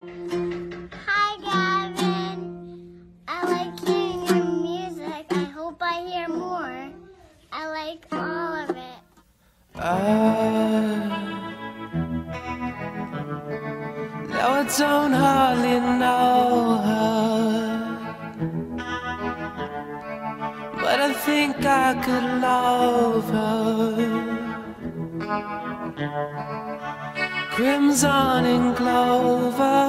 Hi, Gavin. I like hearing your music. I hope I hear more. I like all of it. Ah. I, now I don't hardly know her, but I think I could love her. Crimson and clover.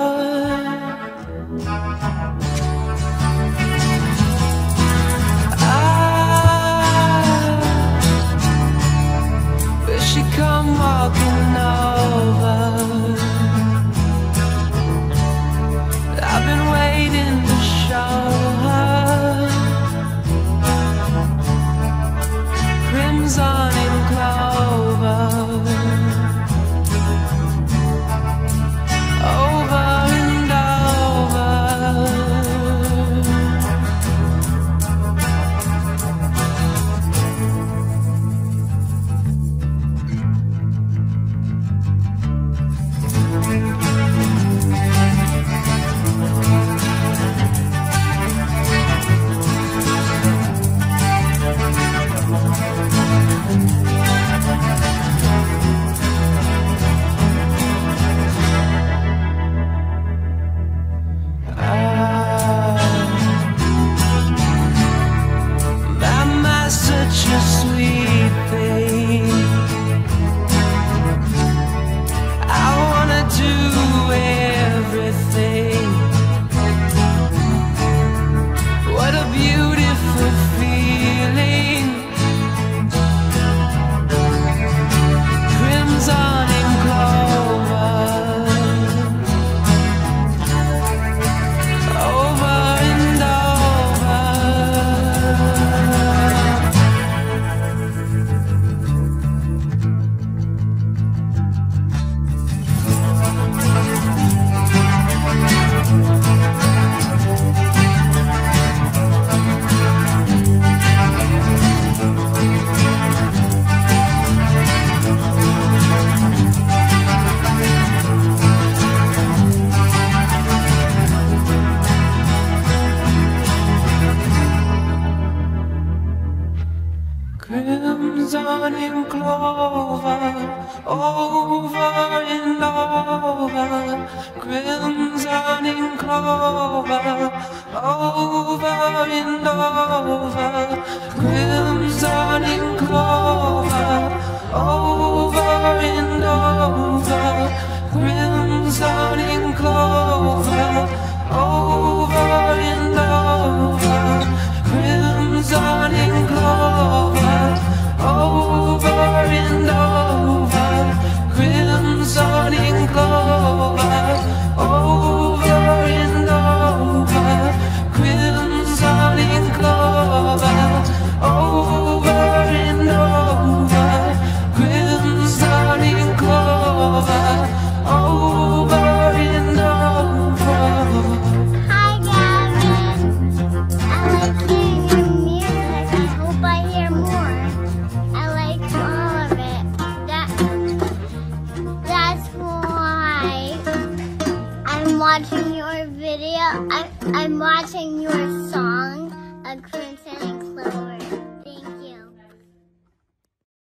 Crimson and clover, over and over. Crimson and clover, over and over. Crimson and clover, over watching your video. I, I'm watching your song, A Crimson